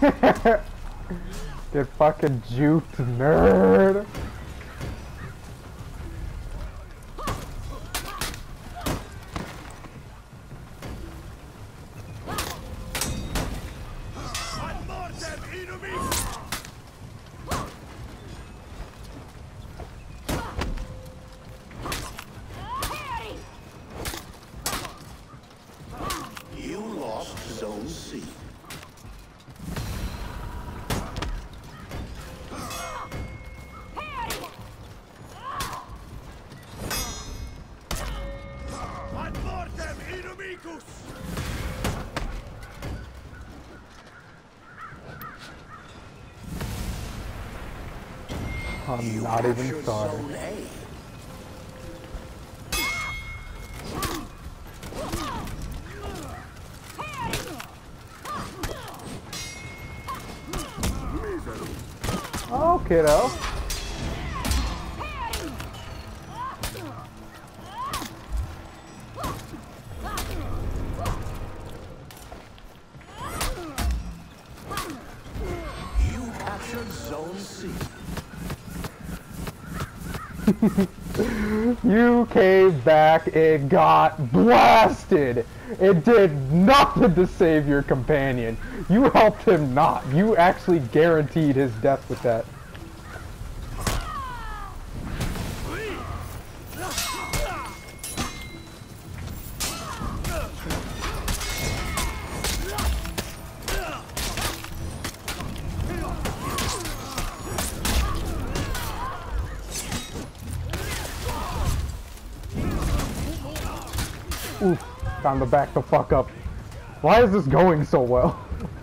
Get fucking juked, nerd. Inumicus! I'm not even sorry. Oh, kiddo. Zone C. You came back, it got blasted. It did nothing to save your companion. You helped him not. You actually guaranteed his death with that. Oof, time to back the fuck up. Why is this going so well?